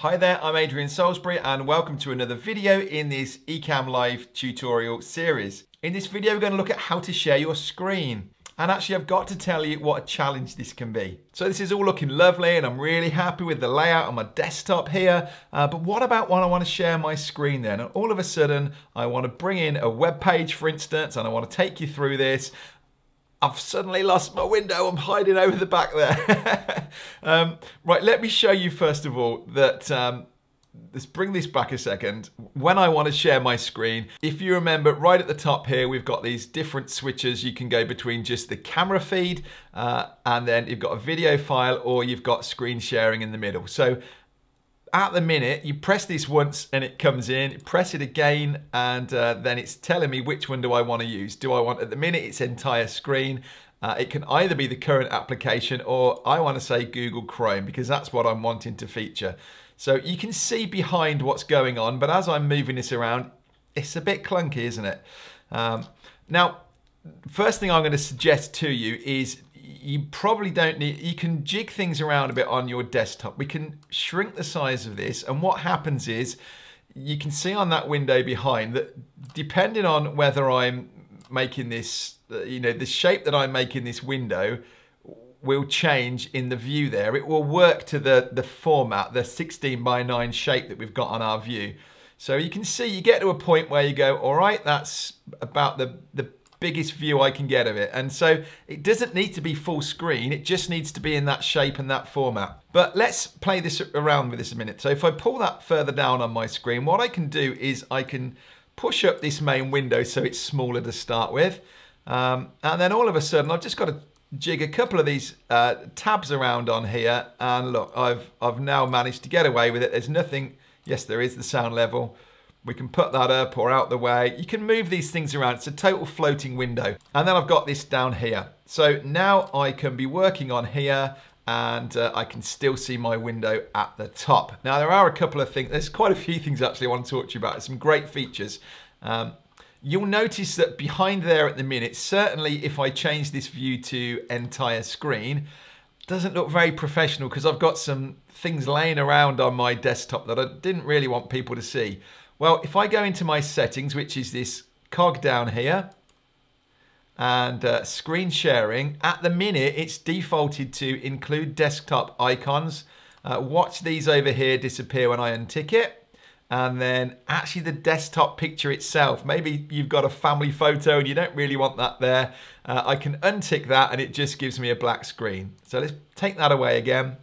Hi there, I'm Adrian Salisbury and welcome to another video in this Ecamm Live tutorial series. In this video we're going to look at how to share your screen. And actually I've got to tell you what a challenge this can be. So this is all looking lovely and I'm really happy with the layout on my desktop here. Uh, but what about when I want to share my screen then? And all of a sudden I want to bring in a web page for instance and I want to take you through this I've suddenly lost my window. I'm hiding over the back there. um, right, let me show you first of all that, um, let's bring this back a second. When I want to share my screen, if you remember right at the top here, we've got these different switches. You can go between just the camera feed uh, and then you've got a video file or you've got screen sharing in the middle. So at the minute, you press this once and it comes in, press it again, and uh, then it's telling me which one do I want to use. Do I want, at the minute, its entire screen. Uh, it can either be the current application or I want to say Google Chrome because that's what I'm wanting to feature. So you can see behind what's going on, but as I'm moving this around, it's a bit clunky, isn't it? Um, now, first thing I'm going to suggest to you is you probably don't need, you can jig things around a bit on your desktop. We can shrink the size of this and what happens is you can see on that window behind that depending on whether I'm making this, you know, the shape that I'm making this window will change in the view there. It will work to the, the format, the 16 by 9 shape that we've got on our view. So you can see you get to a point where you go, all right, that's about the, the biggest view I can get of it. And so it doesn't need to be full screen, it just needs to be in that shape and that format. But let's play this around with this a minute. So if I pull that further down on my screen, what I can do is I can push up this main window so it's smaller to start with. Um, and then all of a sudden, I've just got to jig a couple of these uh, tabs around on here. And look, I've, I've now managed to get away with it. There's nothing, yes, there is the sound level. We can put that up or out the way. You can move these things around. It's a total floating window. And then I've got this down here. So now I can be working on here and uh, I can still see my window at the top. Now there are a couple of things, there's quite a few things actually I want to talk to you about. Some great features. Um, you'll notice that behind there at the minute, certainly if I change this view to entire screen, doesn't look very professional because I've got some things laying around on my desktop that I didn't really want people to see. Well, if I go into my settings, which is this cog down here, and uh, screen sharing, at the minute it's defaulted to include desktop icons. Uh, watch these over here disappear when I untick it. And then actually the desktop picture itself, maybe you've got a family photo and you don't really want that there. Uh, I can untick that and it just gives me a black screen. So let's take that away again.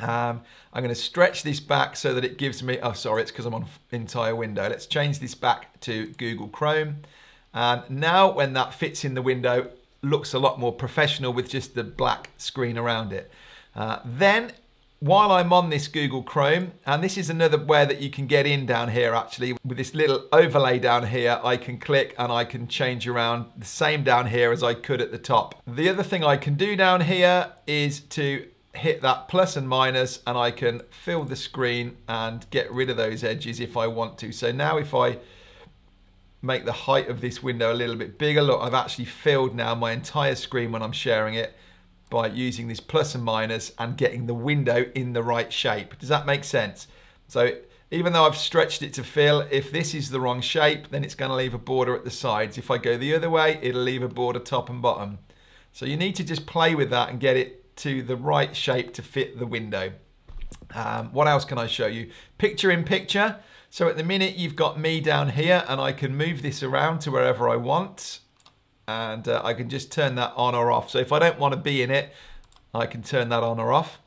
Um, I'm going to stretch this back so that it gives me, oh sorry, it's because I'm on entire window. Let's change this back to Google Chrome. And now when that fits in the window, looks a lot more professional with just the black screen around it. Uh, then while I'm on this Google Chrome, and this is another way that you can get in down here actually, with this little overlay down here, I can click and I can change around the same down here as I could at the top. The other thing I can do down here is to hit that plus and minus and I can fill the screen and get rid of those edges if I want to. So now if I make the height of this window a little bit bigger, look, I've actually filled now my entire screen when I'm sharing it by using this plus and minus and getting the window in the right shape. Does that make sense? So even though I've stretched it to fill, if this is the wrong shape, then it's gonna leave a border at the sides. If I go the other way, it'll leave a border top and bottom. So you need to just play with that and get it to the right shape to fit the window. Um, what else can I show you? Picture in picture. So at the minute you've got me down here and I can move this around to wherever I want and uh, I can just turn that on or off. So if I don't want to be in it, I can turn that on or off.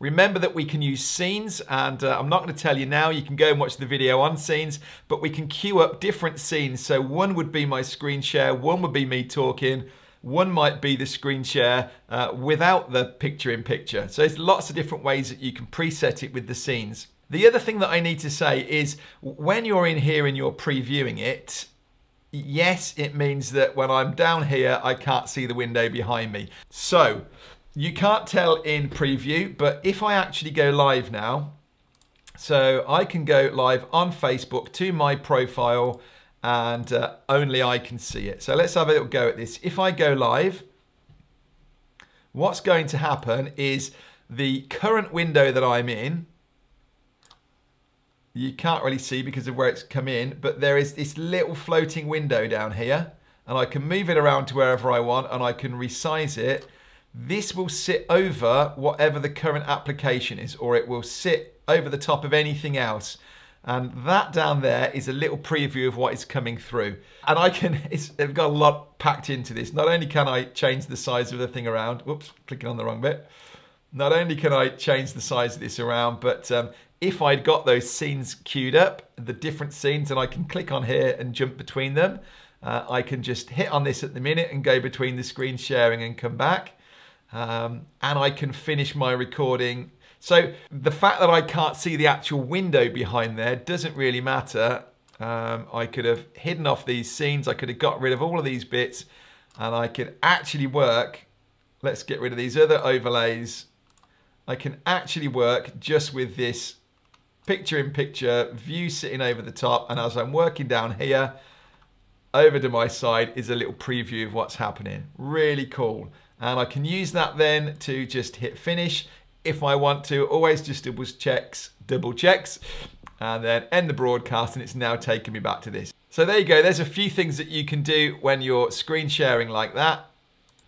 Remember that we can use scenes and uh, I'm not going to tell you now, you can go and watch the video on scenes, but we can queue up different scenes. So one would be my screen share, one would be me talking, one might be the screen share uh, without the picture in picture. So there's lots of different ways that you can preset it with the scenes. The other thing that I need to say is when you're in here and you're previewing it, yes, it means that when I'm down here, I can't see the window behind me. So you can't tell in preview, but if I actually go live now, so I can go live on Facebook to my profile and uh, only I can see it. So let's have a little go at this. If I go live, what's going to happen is the current window that I'm in you can't really see because of where it's come in, but there is this little floating window down here and I can move it around to wherever I want and I can resize it. This will sit over whatever the current application is or it will sit over the top of anything else. And that down there is a little preview of what is coming through. And I can, it's, I've got a lot packed into this. Not only can I change the size of the thing around, whoops, clicking on the wrong bit. Not only can I change the size of this around, but um, if I'd got those scenes queued up, the different scenes, and I can click on here and jump between them, uh, I can just hit on this at the minute and go between the screen sharing and come back. Um, and I can finish my recording so the fact that I can't see the actual window behind there doesn't really matter. Um, I could have hidden off these scenes. I could have got rid of all of these bits and I could actually work. Let's get rid of these other overlays. I can actually work just with this picture in picture view sitting over the top. And as I'm working down here, over to my side is a little preview of what's happening. Really cool. And I can use that then to just hit finish if I want to. Always just double checks, double checks, and then end the broadcast and it's now taken me back to this. So there you go, there's a few things that you can do when you're screen sharing like that.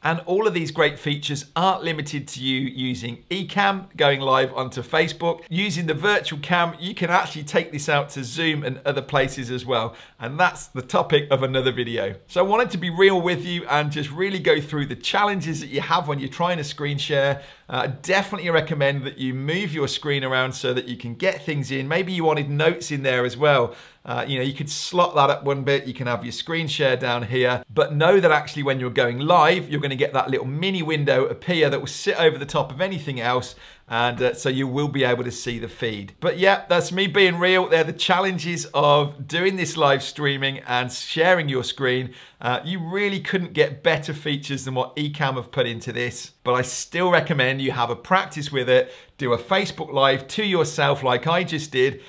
And all of these great features aren't limited to you using Ecamm, going live onto Facebook. Using the virtual cam, you can actually take this out to Zoom and other places as well. And that's the topic of another video. So I wanted to be real with you and just really go through the challenges that you have when you're trying to screen share. Uh, definitely recommend that you move your screen around so that you can get things in. Maybe you wanted notes in there as well. Uh, you know, you could slot that up one bit, you can have your screen share down here, but know that actually when you're going live, you're gonna get that little mini window appear that will sit over the top of anything else and uh, so you will be able to see the feed. But yeah, that's me being real. They're the challenges of doing this live streaming and sharing your screen. Uh, you really couldn't get better features than what Ecamm have put into this, but I still recommend you have a practice with it, do a Facebook Live to yourself like I just did,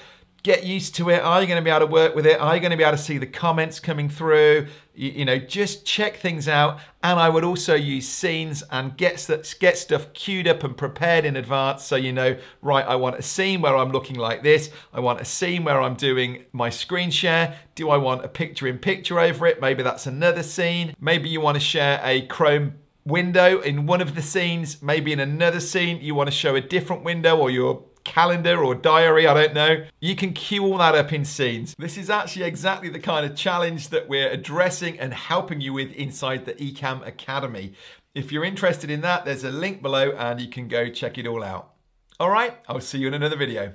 get used to it. Are you going to be able to work with it? Are you going to be able to see the comments coming through? You, you, know, just check things out. And I would also use scenes and get, get stuff queued up and prepared in advance so you know, right, I want a scene where I'm looking like this. I want a scene where I'm doing my screen share. Do I want a picture in picture over it? Maybe that's another scene. Maybe you want to share a Chrome window in one of the scenes. Maybe in another scene, you want to show a different window or you're calendar or diary, I don't know. You can queue all that up in scenes. This is actually exactly the kind of challenge that we're addressing and helping you with inside the Ecamm Academy. If you're interested in that, there's a link below and you can go check it all out. All right, I'll see you in another video.